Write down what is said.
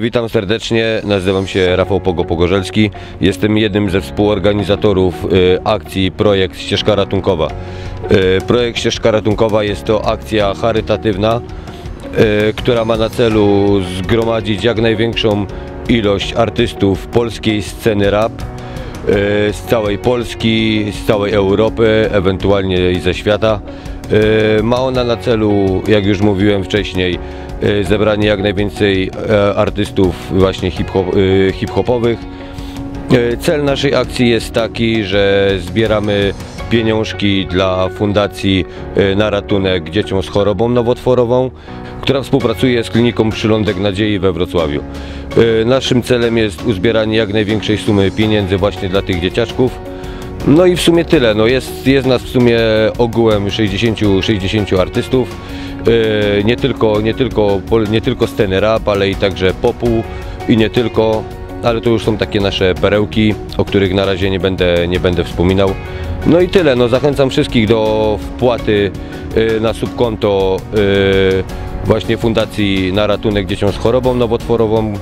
Witam serdecznie, nazywam się Rafał Pogo-Pogorzelski. Jestem jednym ze współorganizatorów y, akcji Projekt Ścieżka Ratunkowa. Y, Projekt Ścieżka Ratunkowa jest to akcja charytatywna, y, która ma na celu zgromadzić jak największą ilość artystów polskiej sceny rap z całej Polski, z całej Europy, ewentualnie i ze świata. Y, Ma ona na celu, jak już mówiłem wcześniej, y, zebranie jak najwięcej e, artystów właśnie hip-hop- hip-hopowych. E, Cel naszej akcji jest taki, że zbieramy pieniążki dla Fundacji e, na ratunek dzieciom z chorobą nowotworową, która współpracuje z kliniką Przylądek Nadziei we Wrocławiu. E, Naszym celem jest uzbieranie jak największej sumy pieniędzy właśnie dla tych dzieciaczków. No i w sumie tyle. No jest, jest nas w sumie ogółem 60, 60 artystów. E, Nie tylko, nie, tylko, nie tylko sceny rap, ale i także popu i nie tylko ale to już są takie nasze perełki, o których na razie nie będę, nie będę wspominał. No i tyle, no zachęcam wszystkich do wpłaty y, na subkonto y, właśnie Fundacji na ratunek dzieciom z chorobą nowotworową